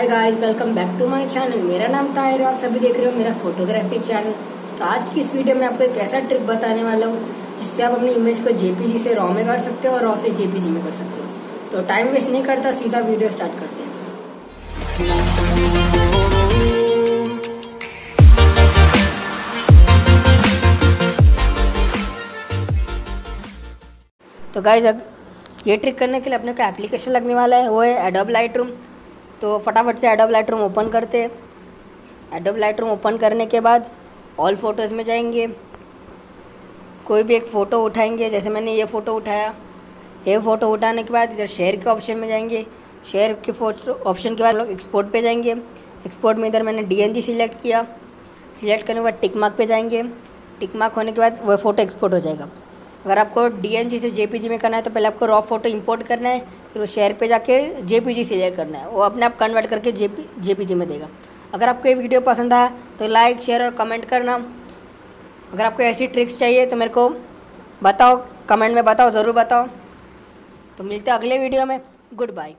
Hi guys welcome back to my channel मेरा नाम ताहिर आप सभी देख रहे हो मेरा फोटोग्राफी चैनल तो आज की इस वीडियो में आपको एक ऐसा ट्रिक बताने वाला हूँ, जिससे आप अपनी इमेज को जेपीजी से रॉ में कर सकते हो और रॉ से जेपीजी में कर सकते हो। तो टाइम वेस्ट नहीं करता, सीधा वीडियो स्टार्ट करते हैं। तो गाइज़ ये ट्रिक करने के लिए अपने को एप्लीकेशन लगने वाला है, वो है एडोब लाइट तो फटाफट से एडोब लाइट रूम ओपन करते एडोब लाइट रूम ओपन करने के बाद ऑल फ़ोटोज़ में जाएँगे। कोई भी एक फ़ोटो उठाएँगे, जैसे मैंने ये फ़ोटो उठाया। ये फ़ोटो उठाने के बाद इधर शेयर के ऑप्शन में जाएँगे। शेयर के फ़ोटो ऑप्शन के बाद लोग एक्सपोर्ट पे जाएँगे। एक्सपोर्ट में इधर मैंने डी सिलेक्ट किया। सिलेक्ट करने के बाद टिक मार्क पे जाएँगे। टिक मार्क होने के बाद वह फ़ोटो एक्सपोर्ट हो जाएगा। अगर आपको डीएनजी से जे में करना है तो पहले आपको रॉ फ़ोटो इंपोर्ट करना है, फिर वो शेयर पे जाके जे सिलेक्ट करना है। वो अपने आप कन्वर्ट करके जे जे में देगा। अगर आपको ये वीडियो पसंद आया तो लाइक शेयर और कमेंट करना। अगर आपको ऐसी ट्रिक्स चाहिए तो मेरे को बताओ कमेंट में बताओ, ज़रूर बताओ। तो मिलते हैं अगले वीडियो में। Good bye